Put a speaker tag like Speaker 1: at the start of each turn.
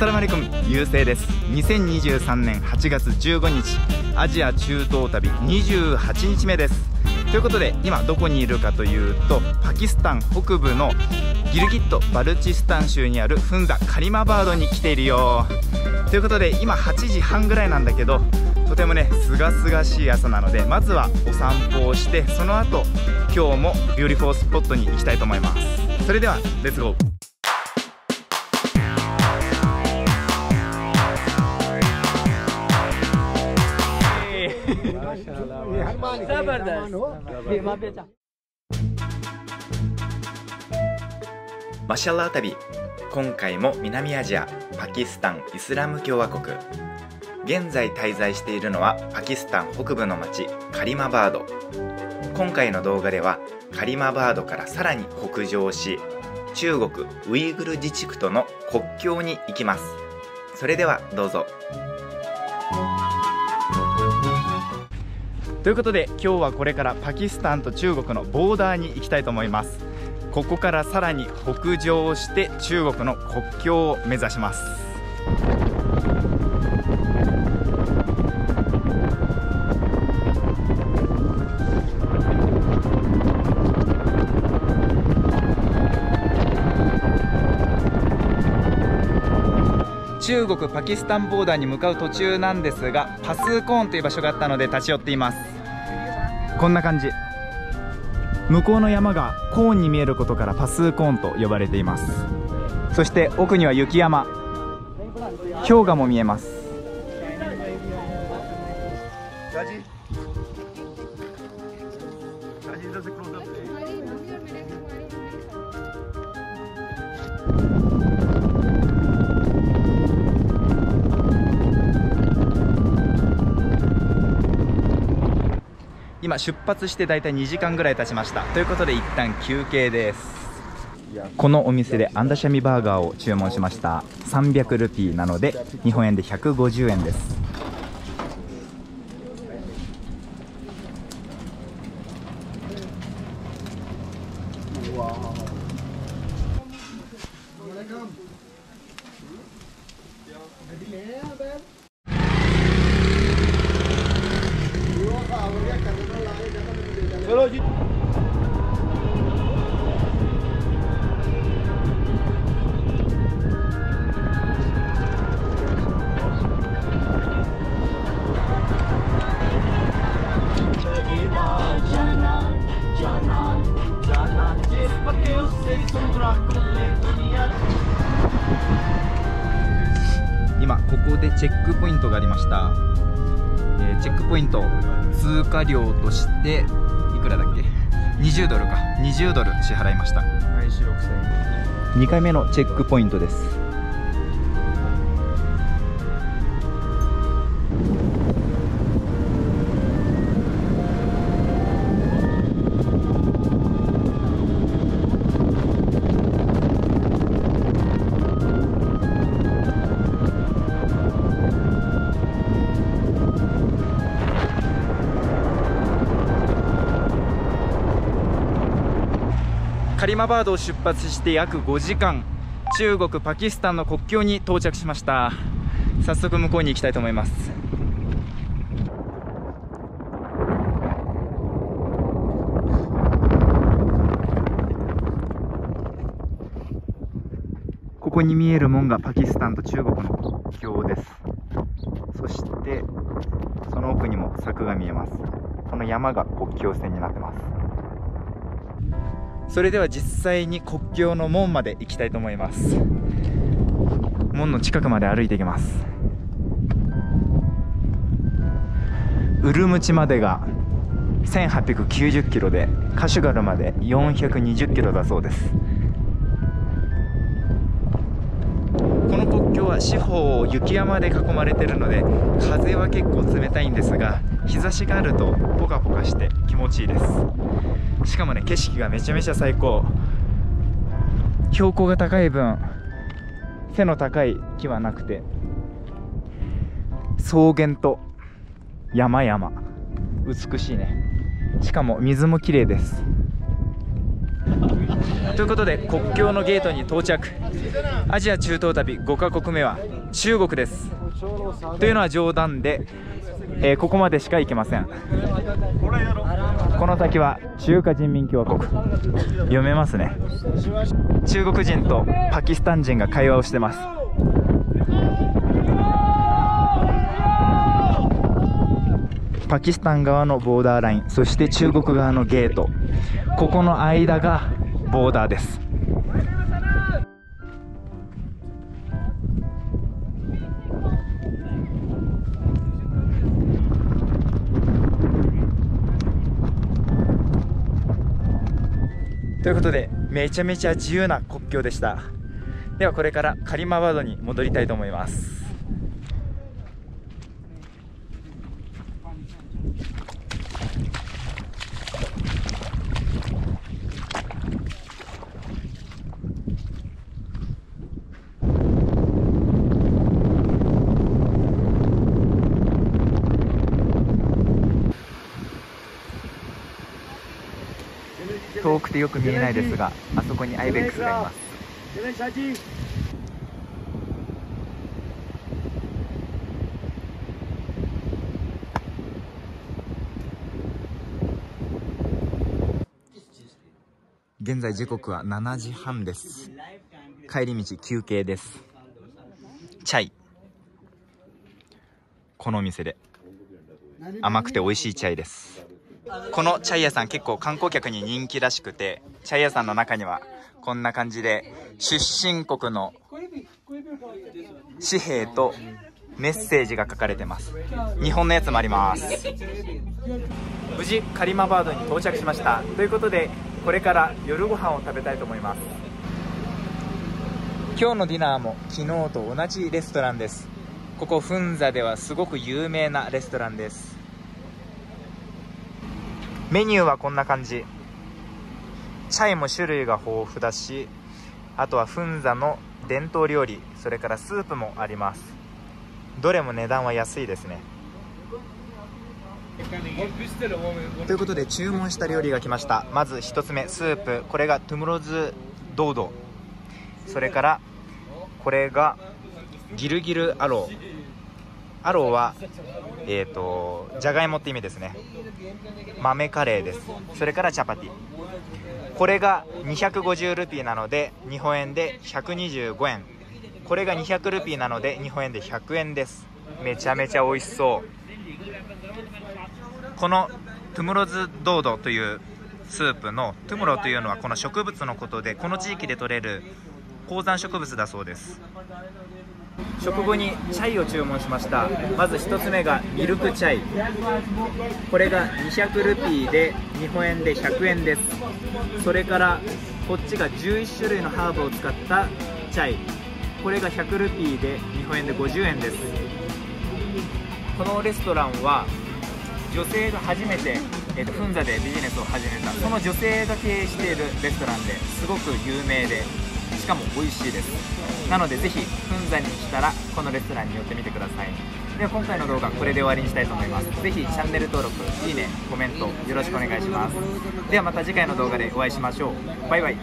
Speaker 1: Salam alaikum 優勢です。2023年8月15日アジア中東旅28日目です。ということで今どこにいるかというとパキスタン北部のギルギットバルチスタン州にあるフンザカリマバードに来ているよ。ということで今8時半ぐらいなんだけどとてもねすがすがしい朝なのでまずはお散歩をしてその後今日も beautiful スポットに行きたいと思います。それではレッツゴー。マシャラー旅今回も南アジアパキスタンイスラム共和国。現在滞在しているのはパキスタン北部の町カリマバード。今回の動画ではカリマバードからさらに北上し中国ウイグル自治区との国境に行きます。それではどうぞ。ということで今日はこれからパキスタンと中国のボーダーに行きたいと思います。ここからさらに北上して中国の国境を目指します。中国パキスタンボーダーに向かう途中なんですがパスーコーンという場所があったので立ち寄っています。こんな感じ。向こうの山がコーンに見えることからパスーコーンと呼ばれています。そして奥には雪山。氷河も見えます。今出発して大体2時間ぐらい経ちました。ということで一旦休憩です。このお店でアンダシャミバーガーを注文しました。300ルピーなので日本円で150円です今ここでチェックポイントがありました、えーチェックポイント。通過料として20ドルか。20ドル支払いました。2回目のチェックポイントですカリマバードを出発して約5時間中国パキスタンの国境に到着しました。早速向こうに行きたいと思います。ここに見える門がパキスタンと中国の国境です。そしてその奥にも柵が見えます。この山が国境線になってます。それでは実際に国境の門まで行きたいと思います。門の近くまで歩いていきます。ウルムチまでが1890キロでカシュガルまで420キロだそうです。この国境は四方を雪山で囲まれているので風は結構冷たいんですが日差しがあるとポカポカして気持ちいいです。しかもね景色がめちゃめちゃ最高。標高が高い分背の高い木はなくて草原と山々。美しいね。しかも水も綺麗です。ということで国境のゲートに到着。アジア中東旅5カ国目は中国です。というのは冗談で、えー、ここまでしか行けません。この先は中華人民共和国。読めますね。中国人とパキスタン人が会話をしてます。パキスタン側のボーダーラインそして中国側のゲート。ここの間がボーダーです。ということでめちゃめちゃ自由な国境でした。ではこれからカリマバードに戻りたいと思います。遠くてよく見えないですがあそこにアイベックスがいます。現在時刻は7時半です。帰り道休憩です。チャイ。このお店で甘くて美味しいチャイです。このチャイ屋さん結構観光客に人気らしくてチャイ屋さんの中にはこんな感じで出身国の紙幣とメッセージが書かれてます。日本のやつもあります。無事カリマバードに到着しました。ということでこれから夜ご飯を食べたいと思います。今日のディナーも昨日と同じレストランです。ここフンザではすごく有名なレストランです。メニューはこんな感じ。チャイも種類が豊富だしあとはフンザの伝統料理それからスープもあります。どれも値段は安いですね。ということで注文した料理が来ました。まず1つ目スープ。これがトゥムロズドード。それからこれがギルギルアロー。アローはえっ、ー、とじゃがいもって意味ですね。豆カレーです。それからチャパティ。これが250ルピーなので日本円で125円。これが200ルピーなので日本円で100円です。めちゃめちゃ美味しそう。このトゥムロズドードというスープのトゥムロというのはこの植物のことでこの地域で採れる高山植物だそうです。食後にチャイを注文しました。まず1つ目がミルクチャイ。これが200ルピーで日本円で100円です。それからこっちが11種類のハーブを使ったチャイ。これが100ルピーで日本円で50円です。このレストランは女性が初めて、えーと、フンザでビジネスを始めた。その女性が経営しているレストランですごく有名で。かも美味しいです。なのでぜひ噴山に来たらこのレストランに寄ってみてください。では今回の動画これで終わりにしたいと思います。ぜひチャンネル登録いいねコメントよろしくお願いします。ではまた次回の動画でお会いしましょう。バイバイ。